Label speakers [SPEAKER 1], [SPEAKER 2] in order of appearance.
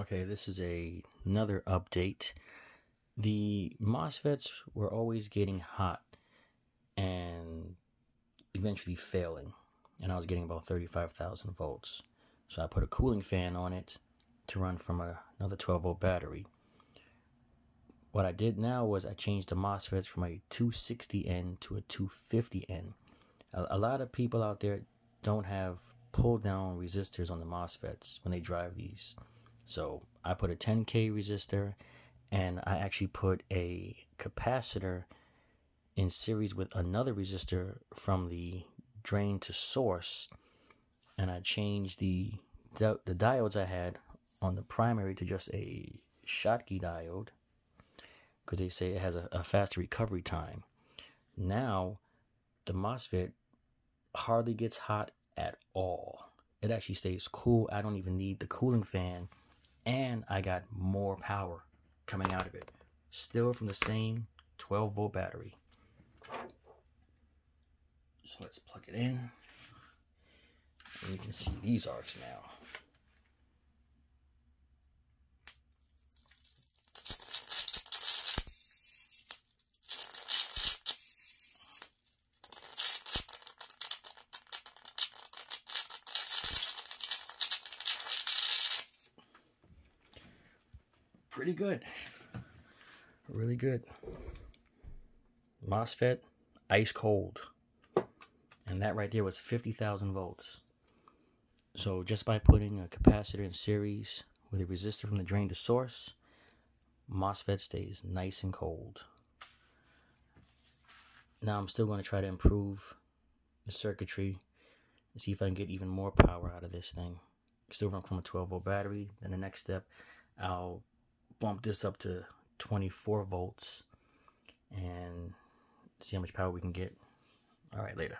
[SPEAKER 1] Okay, this is a another update. The MOSFETs were always getting hot and eventually failing, and I was getting about 35,000 volts. So I put a cooling fan on it to run from a, another 12 volt battery. What I did now was I changed the MOSFETs from a 260N to a 250N. A, a lot of people out there don't have pull down resistors on the MOSFETs when they drive these. So I put a 10K resistor and I actually put a capacitor in series with another resistor from the drain to source and I changed the the diodes I had on the primary to just a Schottky diode because they say it has a, a faster recovery time. Now the MOSFET hardly gets hot at all. It actually stays cool. I don't even need the cooling fan and I got more power coming out of it. Still from the same 12 volt battery. So let's plug it in. And you can see these arcs now. Pretty good. Really good. MOSFET, ice cold. And that right there was 50,000 volts. So just by putting a capacitor in series with a resistor from the drain to source, MOSFET stays nice and cold. Now I'm still going to try to improve the circuitry and see if I can get even more power out of this thing. Still run from a 12 volt battery. Then the next step, I'll bump this up to 24 volts and see how much power we can get. All right, later.